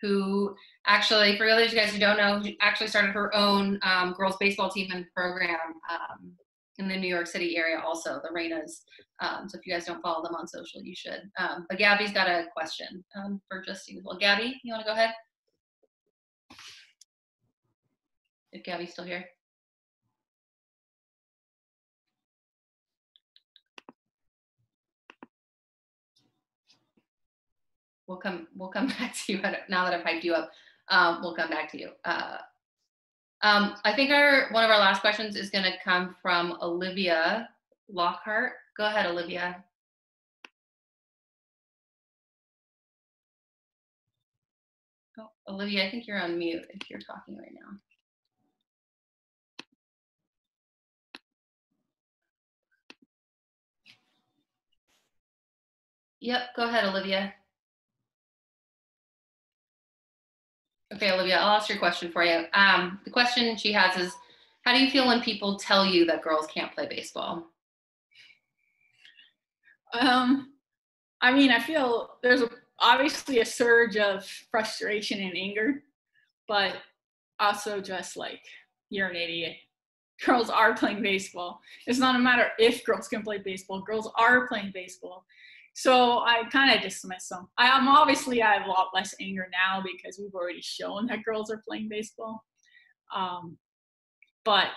who actually, for those of you guys who don't know, actually started her own um, girls baseball team and program um, in the New York City area also, the Reynas. Um, so if you guys don't follow them on social, you should. But Gabby's got a question for Justine well. Gabby, you want to go ahead? If Gabby's still here. We'll come. We'll come *laughs* back to you now that I've hyped you up. Um, we'll come back to you. Uh, um, I think our one of our last questions is going to come from Olivia Lockhart. Go ahead, Olivia. Olivia, I think you're on mute if you're talking right now. Yep, go ahead, Olivia. Okay, Olivia, I'll ask your question for you. Um, the question she has is, how do you feel when people tell you that girls can't play baseball? Um, I mean, I feel there's a, obviously a surge of frustration and anger, but also just like you're an idiot. Girls are playing baseball. It's not a matter if girls can play baseball. Girls are playing baseball. So I kind of dismiss them. I, am obviously I have a lot less anger now because we've already shown that girls are playing baseball. Um, but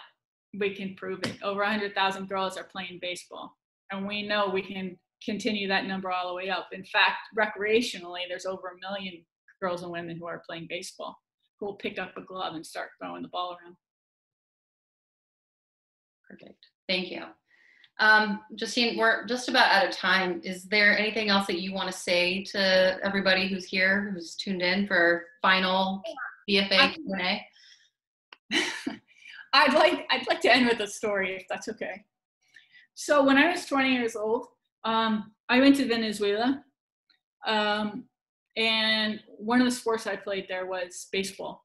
we can prove it. Over 100,000 girls are playing baseball, and we know we can continue that number all the way up. In fact, recreationally, there's over a million girls and women who are playing baseball who will pick up a glove and start throwing the ball around. Perfect. Thank you. Um, Justine, we're just about out of time. Is there anything else that you want to say to everybody who's here, who's tuned in for final BFA Q&A? *laughs* I'd like I'd like to end with a story, if that's okay. So when I was 20 years old, um, I went to Venezuela, um, and one of the sports I played there was baseball.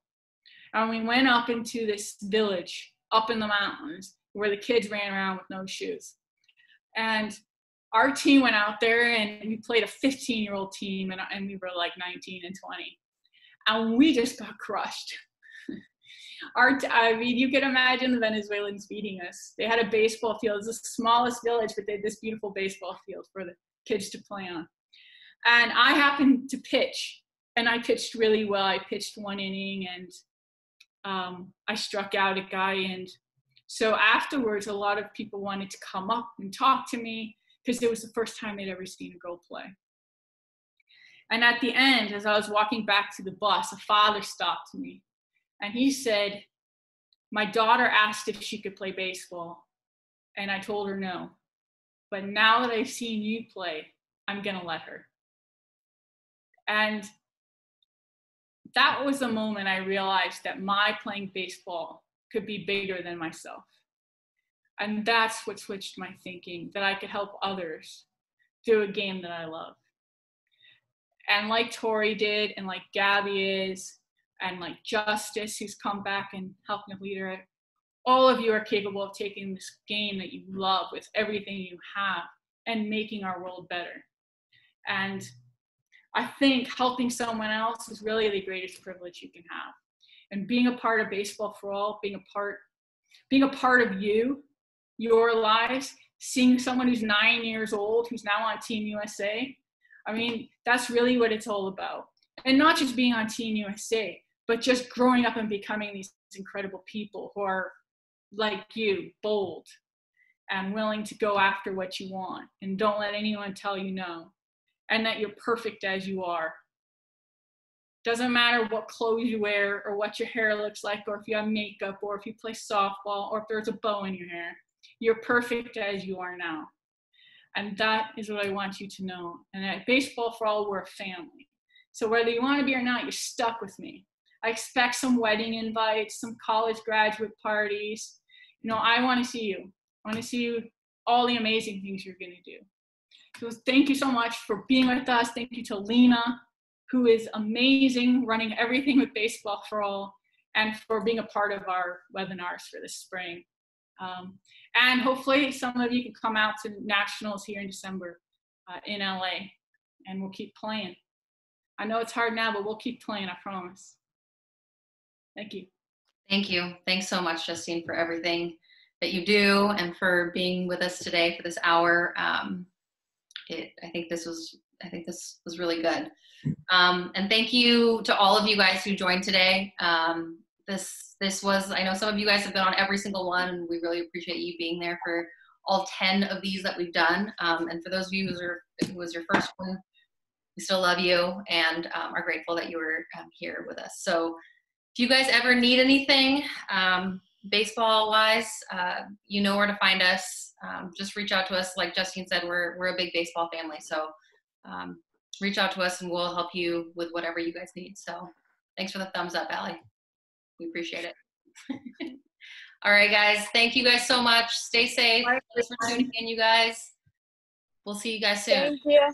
And we went up into this village up in the mountains where the kids ran around with no shoes. And our team went out there and we played a 15 year old team, and, and we were like 19 and 20. And we just got crushed. Our, I mean, you can imagine the Venezuelans beating us. They had a baseball field. It's the smallest village, but they had this beautiful baseball field for the kids to play on. And I happened to pitch, and I pitched really well. I pitched one inning, and um, I struck out a guy. And so afterwards, a lot of people wanted to come up and talk to me because it was the first time they'd ever seen a girl play. And at the end, as I was walking back to the bus, a father stopped me and he said, My daughter asked if she could play baseball, and I told her no. But now that I've seen you play, I'm going to let her. And that was the moment I realized that my playing baseball could be bigger than myself. And that's what switched my thinking that I could help others do a game that I love. And like Tori did, and like Gabby is, and like Justice, who's come back and helping lead her. All of you are capable of taking this game that you love with everything you have and making our world better. And I think helping someone else is really the greatest privilege you can have. And being a part of Baseball for All, being a part, being a part of you, your lives, seeing someone who's nine years old who's now on Team USA. I mean, that's really what it's all about. And not just being on Team USA, but just growing up and becoming these incredible people who are like you, bold and willing to go after what you want and don't let anyone tell you no and that you're perfect as you are. Doesn't matter what clothes you wear or what your hair looks like or if you have makeup or if you play softball or if there's a bow in your hair. You're perfect as you are now. And that is what I want you to know. And at Baseball for All, we're a family. So whether you want to be or not, you're stuck with me. I expect some wedding invites, some college graduate parties. You know, I want to see you. I want to see you all the amazing things you're going to do. So thank you so much for being with us. Thank you to Lena, who is amazing, running everything with Baseball for All, and for being a part of our webinars for this spring. Um, and hopefully some of you can come out to nationals here in December uh, in LA, and we'll keep playing. I know it's hard now, but we'll keep playing, I promise. Thank you. Thank you. Thanks so much, Justine, for everything that you do and for being with us today for this hour. Um, it, I think this was I think this was really good. Um, and thank you to all of you guys who joined today. Um, this this was I know some of you guys have been on every single one, and we really appreciate you being there for all 10 of these that we've done. Um, and for those of you who, are, who was your first one, we still love you and um, are grateful that you were um, here with us. So if you guys ever need anything um, baseball wise, uh, you know where to find us. Um, just reach out to us. Like Justine said, we're, we're a big baseball family. So um, reach out to us and we'll help you with whatever you guys need. So thanks for the thumbs up, Allie. We appreciate it. *laughs* All right, guys. Thank you guys so much. Stay safe. Thanks for tuning in, you guys. We'll see you guys soon. Thank you.